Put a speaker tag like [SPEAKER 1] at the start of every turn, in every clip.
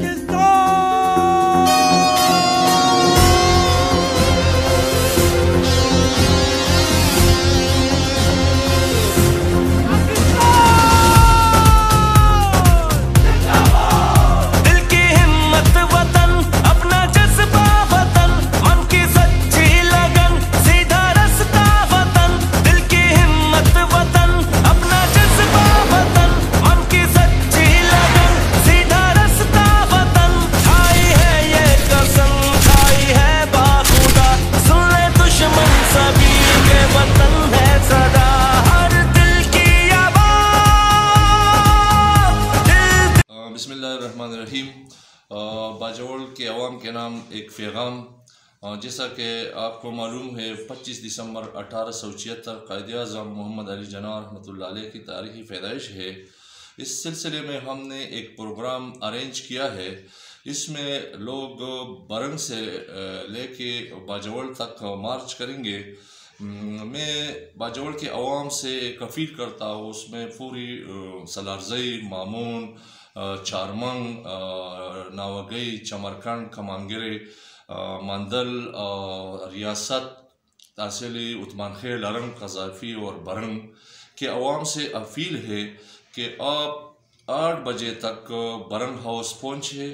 [SPEAKER 1] darkest Bajaur के अवाम के नाम एक पैगाम जैसा कि आपको मालूम है 25 दिसंबर अठारह सौ छिहत्तर कायद अजम मोहम्मद अली जना रहमत की तारीखी पैदाइश है। इस सिलसिले में हमने एक प्रोग्राम अरेंज किया है। इसमें लोग बरंग से लेके बाजौल तक मार्च करेंगे। मैं बाजौल के अवाम से कफील करता हूँ, उसमें पूरी सलारजई, मामून चारमंग नावगई, चमरखंड, खमांगरे मंदल रियासत तहसीली उतमान खेल अरंग कजाफी और बरंग के अवाम से अपील है कि आप आठ बजे तक बरंग हाउस पहुँचे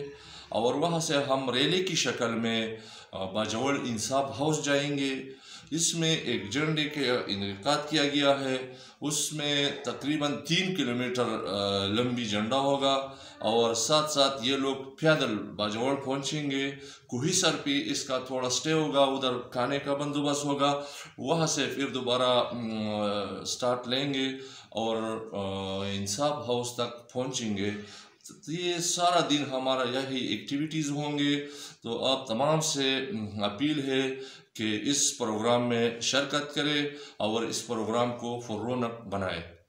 [SPEAKER 1] और वहाँ से हम रैली की शक्ल में बाजवल इंसाफ हाउस जाएँगे। इसमें एक झंडे के इनका किया गया है। उसमें तकरीबन तीन किलोमीटर लंबी झंडा होगा और साथ साथ ये लोग पैदल बाजौड़ पहुँचेंगे। कुही सर पे इसका थोड़ा स्टे होगा, उधर खाने का बंदोबस्त होगा। वहाँ से फिर दोबारा स्टार्ट लेंगे और इंसाफ हाउस तक पहुँचेंगे। तो ये सारा दिन हमारा यही एक्टिविटीज़ होंगे। तो आप तमाम से अपील है कि इस प्रोग्राम में शिरकत करें और इस प्रोग्राम को फुर्रौनक बनाएँ।